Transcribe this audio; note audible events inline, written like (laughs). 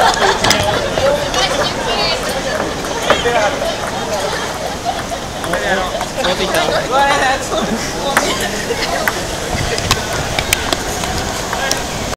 (laughs) 持ってきた